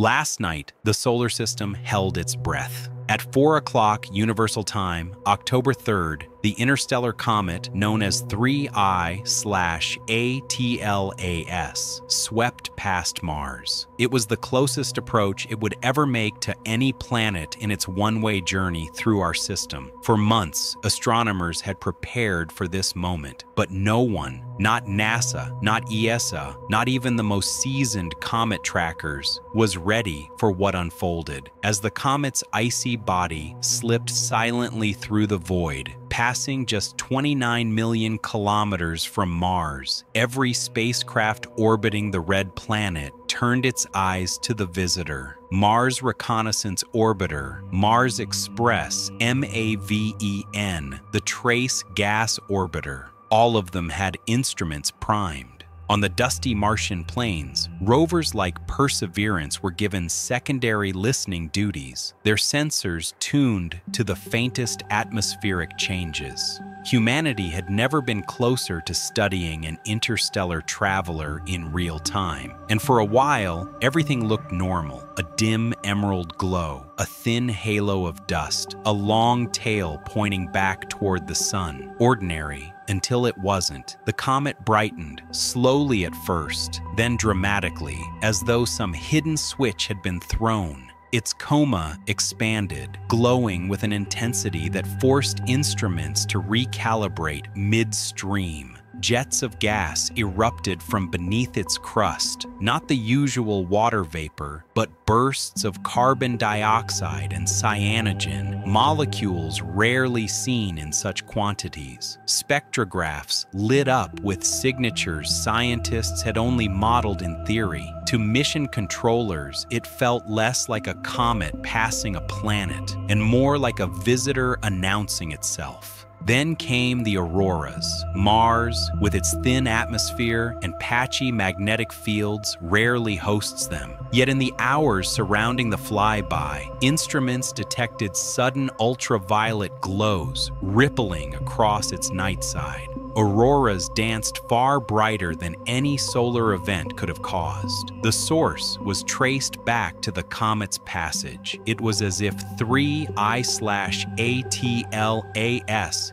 Last night, the solar system held its breath. At 4 o'clock Universal Time, October 3rd, the interstellar comet known as 3I slash ATLAS swept past Mars. It was the closest approach it would ever make to any planet in its one-way journey through our system. For months, astronomers had prepared for this moment, but no one, not NASA, not ESA, not even the most seasoned comet trackers, was ready for what unfolded. As the comet's icy body slipped silently through the void, passing just 29 million kilometers from Mars, every spacecraft orbiting the red planet turned its eyes to the visitor. Mars Reconnaissance Orbiter, Mars Express, MAVEN, the Trace Gas Orbiter. All of them had instruments primed. On the dusty Martian plains, rovers like Perseverance were given secondary listening duties, their sensors tuned to the faintest atmospheric changes. Humanity had never been closer to studying an interstellar traveler in real time. And for a while, everything looked normal. A dim emerald glow, a thin halo of dust, a long tail pointing back toward the sun. Ordinary, until it wasn't. The comet brightened, slowly at first, then dramatically, as though some hidden switch had been thrown. Its coma expanded, glowing with an intensity that forced instruments to recalibrate midstream. Jets of gas erupted from beneath its crust, not the usual water vapor, but bursts of carbon dioxide and cyanogen, molecules rarely seen in such quantities. Spectrographs lit up with signatures scientists had only modeled in theory. To mission controllers, it felt less like a comet passing a planet and more like a visitor announcing itself. Then came the auroras. Mars, with its thin atmosphere and patchy magnetic fields, rarely hosts them. Yet in the hours surrounding the flyby, instruments detected sudden ultraviolet glows rippling across its night side. Auroras danced far brighter than any solar event could have caused. The source was traced back to the comet's passage. It was as if three I/ATLAS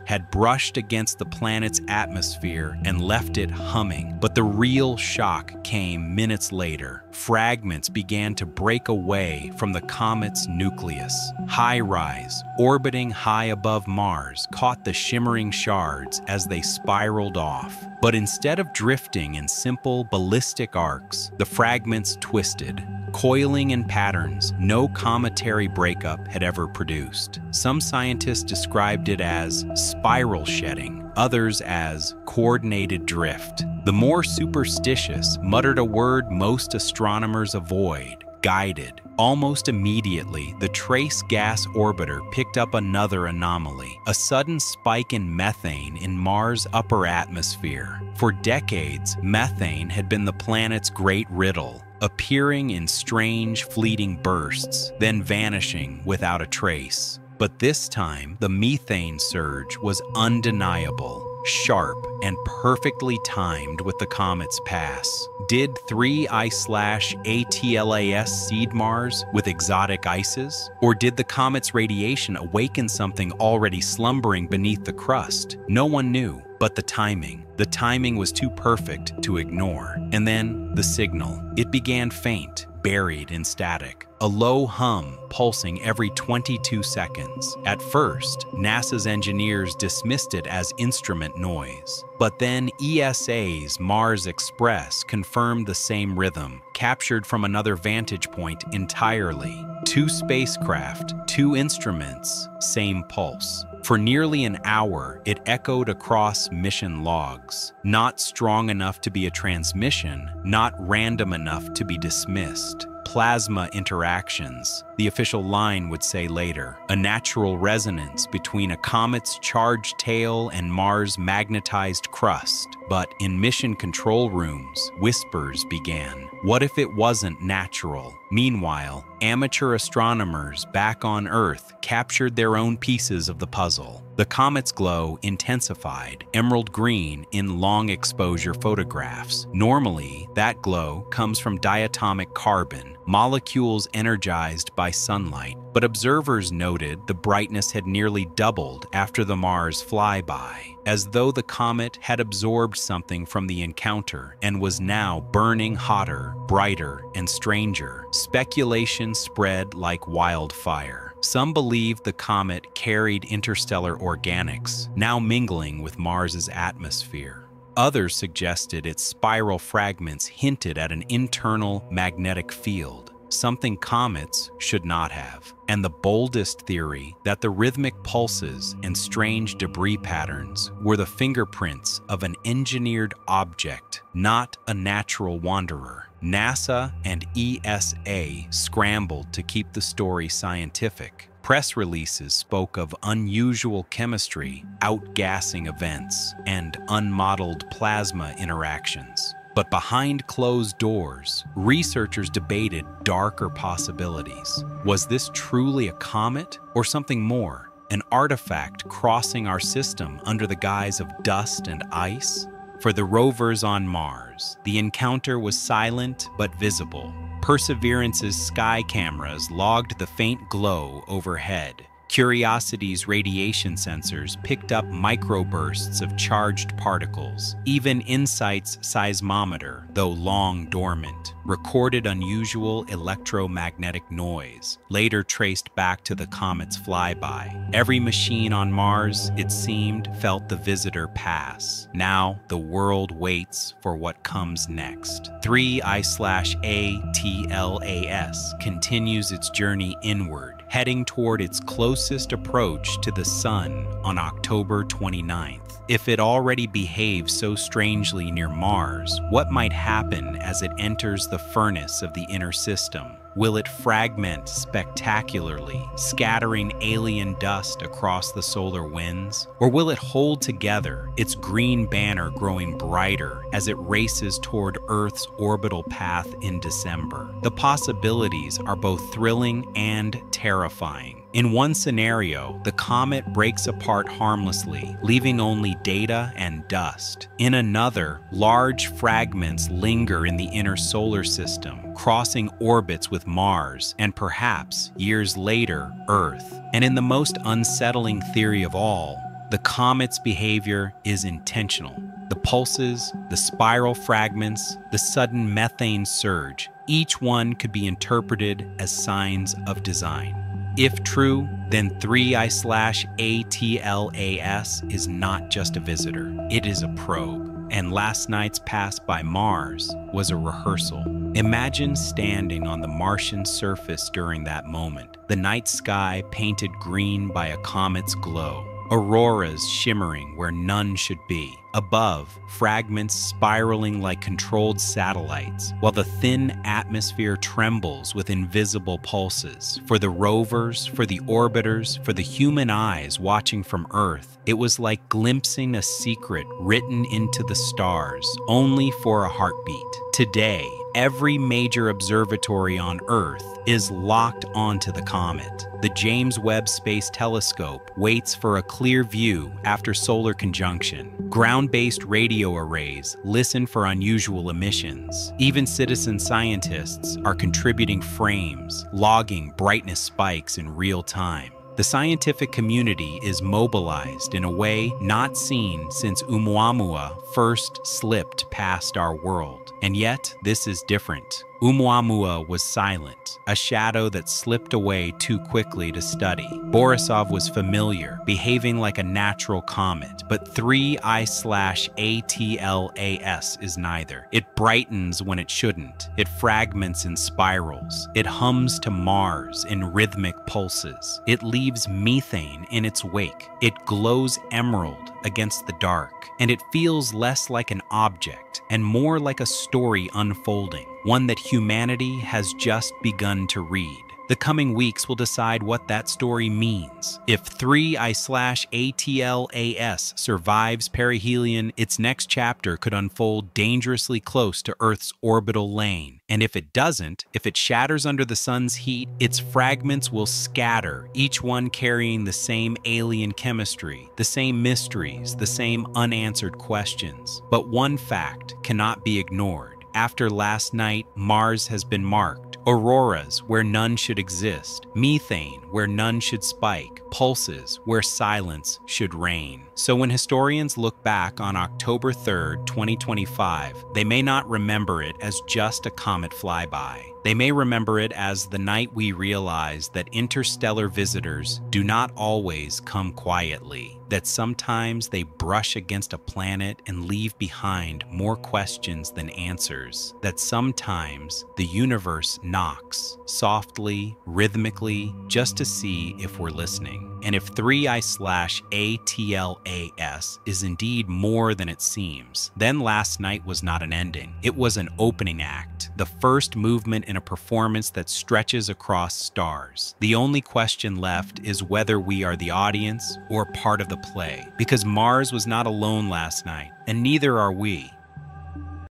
had brushed against the planet's atmosphere and left it humming. But the real shock came minutes later. Fragments began to break away from the comet's nucleus. HiRISE, orbiting high above Mars, caught the shimmering shards as they spiraled off. But instead of drifting in simple ballistic arcs, the fragments twisted, coiling in patterns no cometary breakup had ever produced. Some scientists described it as spiral shedding, others as coordinated drift. The more superstitious muttered a word most astronomers avoid guided. Almost immediately, the Trace Gas Orbiter picked up another anomaly, a sudden spike in methane in Mars' upper atmosphere. For decades, methane had been the planet's great riddle, appearing in strange, fleeting bursts, then vanishing without a trace. But this time, the methane surge was undeniable sharp, and perfectly timed with the comet's pass. Did 3I slash ATLAS seed Mars with exotic ices? Or did the comet's radiation awaken something already slumbering beneath the crust? No one knew. But the timing, the timing was too perfect to ignore. And then the signal. It began faint, buried in static, a low hum pulsing every 22 seconds. At first, NASA's engineers dismissed it as instrument noise. But then ESA's Mars Express confirmed the same rhythm, captured from another vantage point entirely. Two spacecraft, two instruments, same pulse. For nearly an hour, it echoed across mission logs. Not strong enough to be a transmission, not random enough to be dismissed plasma interactions, the official line would say later, a natural resonance between a comet's charged tail and Mars' magnetized crust. But in mission control rooms, whispers began. What if it wasn't natural? Meanwhile, amateur astronomers back on Earth captured their own pieces of the puzzle. The comet's glow intensified emerald green in long exposure photographs. Normally, that glow comes from diatomic carbon, molecules energized by sunlight, but observers noted the brightness had nearly doubled after the Mars flyby, as though the comet had absorbed something from the encounter and was now burning hotter, brighter, and stranger. Speculation spread like wildfire. Some believed the comet carried interstellar organics, now mingling with Mars's atmosphere. Others suggested its spiral fragments hinted at an internal magnetic field, something comets should not have. And the boldest theory that the rhythmic pulses and strange debris patterns were the fingerprints of an engineered object, not a natural wanderer. NASA and ESA scrambled to keep the story scientific. Press releases spoke of unusual chemistry, outgassing events, and unmodeled plasma interactions. But behind closed doors, researchers debated darker possibilities. Was this truly a comet or something more? An artifact crossing our system under the guise of dust and ice? For the rovers on Mars, the encounter was silent but visible. Perseverance's sky cameras logged the faint glow overhead, Curiosity's radiation sensors picked up microbursts of charged particles. Even InSight's seismometer, though long dormant, recorded unusual electromagnetic noise, later traced back to the comet's flyby. Every machine on Mars, it seemed, felt the visitor pass. Now the world waits for what comes next. 3I slash ATLAS continues its journey inward heading toward its closest approach to the Sun on October 29th. If it already behaves so strangely near Mars, what might happen as it enters the furnace of the inner system? Will it fragment spectacularly, scattering alien dust across the solar winds? Or will it hold together, its green banner growing brighter as it races toward Earth's orbital path in December? The possibilities are both thrilling and terrifying. In one scenario, the comet breaks apart harmlessly, leaving only data and dust. In another, large fragments linger in the inner solar system, crossing orbits with Mars and perhaps, years later, Earth. And in the most unsettling theory of all, the comet's behavior is intentional. The pulses, the spiral fragments, the sudden methane surge, each one could be interpreted as signs of design. If true, then 3I slash ATLAS is not just a visitor, it is a probe. And last night's pass by Mars was a rehearsal. Imagine standing on the Martian surface during that moment, the night sky painted green by a comet's glow, auroras shimmering where none should be, Above, fragments spiraling like controlled satellites, while the thin atmosphere trembles with invisible pulses. For the rovers, for the orbiters, for the human eyes watching from Earth, it was like glimpsing a secret written into the stars, only for a heartbeat. Today, every major observatory on Earth is locked onto the comet. The James Webb Space Telescope waits for a clear view after solar conjunction. Ground-based radio arrays listen for unusual emissions. Even citizen scientists are contributing frames, logging brightness spikes in real time. The scientific community is mobilized in a way not seen since Oumuamua first slipped past our world. And yet, this is different. Oumuamua was silent, a shadow that slipped away too quickly to study. Borisov was familiar, behaving like a natural comet, but 3I slash ATLAS is neither. It brightens when it shouldn't. It fragments in spirals. It hums to Mars in rhythmic pulses. It leaves methane in its wake. It glows emerald against the dark, and it feels less like an object and more like a story unfolding one that humanity has just begun to read. The coming weeks will decide what that story means. If 3I slash ATLAS survives perihelion, its next chapter could unfold dangerously close to Earth's orbital lane. And if it doesn't, if it shatters under the sun's heat, its fragments will scatter, each one carrying the same alien chemistry, the same mysteries, the same unanswered questions. But one fact cannot be ignored. After last night, Mars has been marked. Auroras where none should exist, methane where none should spike, pulses where silence should reign. So when historians look back on October 3rd, 2025, they may not remember it as just a comet flyby. They may remember it as the night we realized that interstellar visitors do not always come quietly, that sometimes they brush against a planet and leave behind more questions than answers, that sometimes the universe knocks, softly, rhythmically, just to see if we're listening. And if 3i slash ATLAS is indeed more than it seems, then last night was not an ending. It was an opening act, the first movement in a performance that stretches across stars. The only question left is whether we are the audience or part of the play, because Mars was not alone last night, and neither are we.